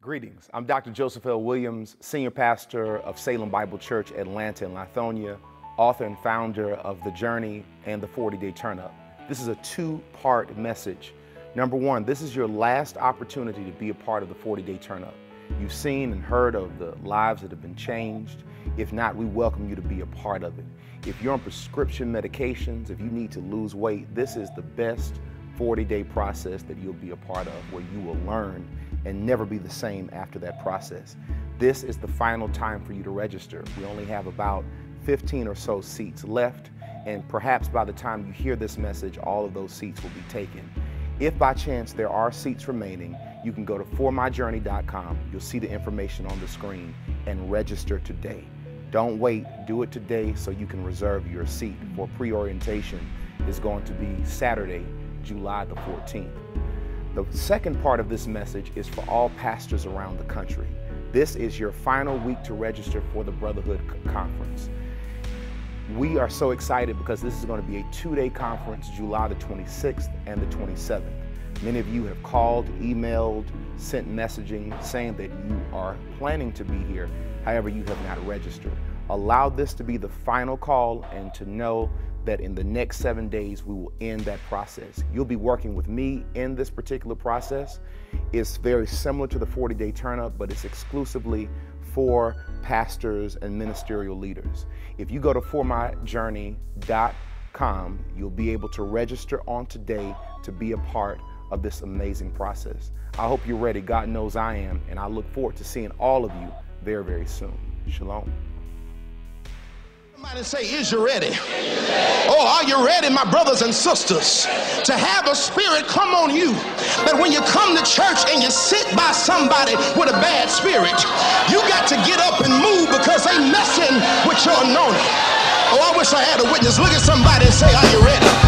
Greetings. I'm Dr. Joseph L. Williams, Senior Pastor of Salem Bible Church, Atlanta and Lithonia, author and founder of The Journey and the 40 Day Turn Up. This is a two part message. Number one, this is your last opportunity to be a part of the 40 Day Turn Up. You've seen and heard of the lives that have been changed. If not, we welcome you to be a part of it. If you're on prescription medications, if you need to lose weight, this is the best 40 day process that you'll be a part of where you will learn and never be the same after that process. This is the final time for you to register. We only have about 15 or so seats left, and perhaps by the time you hear this message, all of those seats will be taken. If by chance there are seats remaining, you can go to formyjourney.com. You'll see the information on the screen and register today. Don't wait, do it today so you can reserve your seat for pre orientation is going to be Saturday, July the 14th. The second part of this message is for all pastors around the country. This is your final week to register for the Brotherhood Conference. We are so excited because this is going to be a two day conference, July the 26th and the 27th. Many of you have called, emailed, sent messaging saying that you are planning to be here. However, you have not registered. Allow this to be the final call and to know that in the next seven days we will end that process. You'll be working with me in this particular process. It's very similar to the 40 day turn up, but it's exclusively for pastors and ministerial leaders. If you go to formyjourney.com, you'll be able to register on today to be a part of this amazing process. I hope you're ready. God knows I am, and I look forward to seeing all of you very, very soon. Shalom. Somebody say, Is you ready? Oh, are you ready, my brothers and sisters, to have a spirit come on you that when you come to church and you sit by somebody with a bad spirit, you got to get up and move because they messing with your anointing. Oh, I wish I had a witness. Look at somebody and say, Are you ready?